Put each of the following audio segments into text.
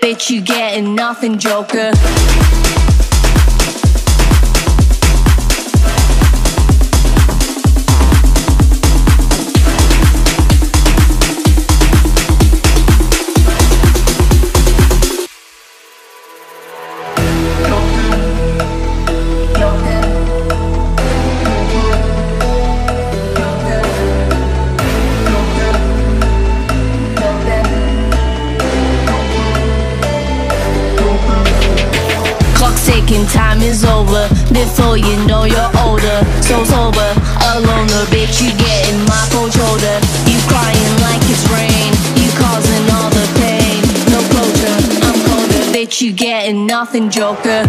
Bitch, you getting nothing, Joker. Before you know you're older, so sober, alone, the bitch you getting my cold shoulder. You crying like it's rain, you causing all the pain. No closure, I'm colder, bitch you getting nothing, Joker.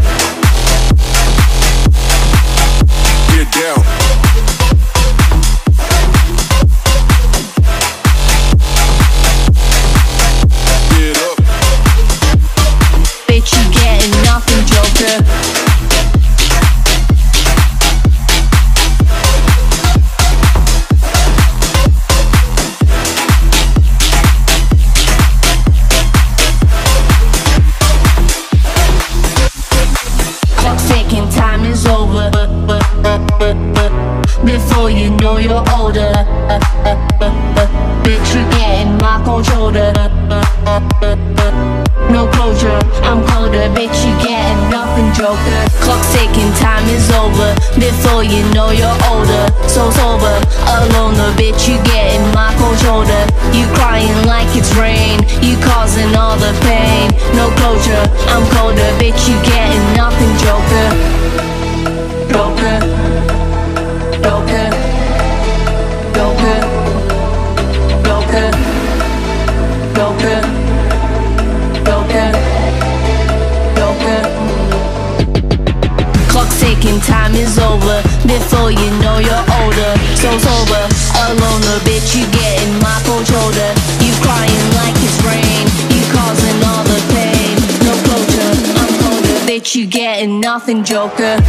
Before you know you're older, so sober, alone, the bitch you getting my cold shoulder. You crying like it's rain, you causing all the pain. No closure, I'm colder, bitch you getting nothing, Joker.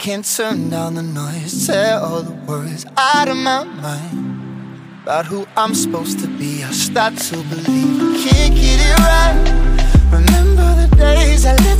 Can't turn down the noise. Tear all the worries out of my mind. About who I'm supposed to be, I start to believe I can't get it right. Remember the days I let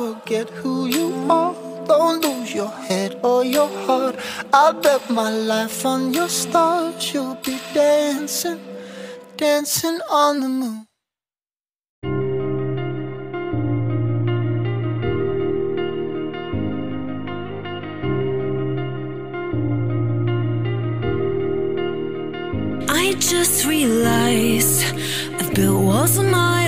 forget who you are. Don't lose your head or your heart. I bet my life on your stars. You'll be dancing, dancing on the moon. I just realized I've built walls on my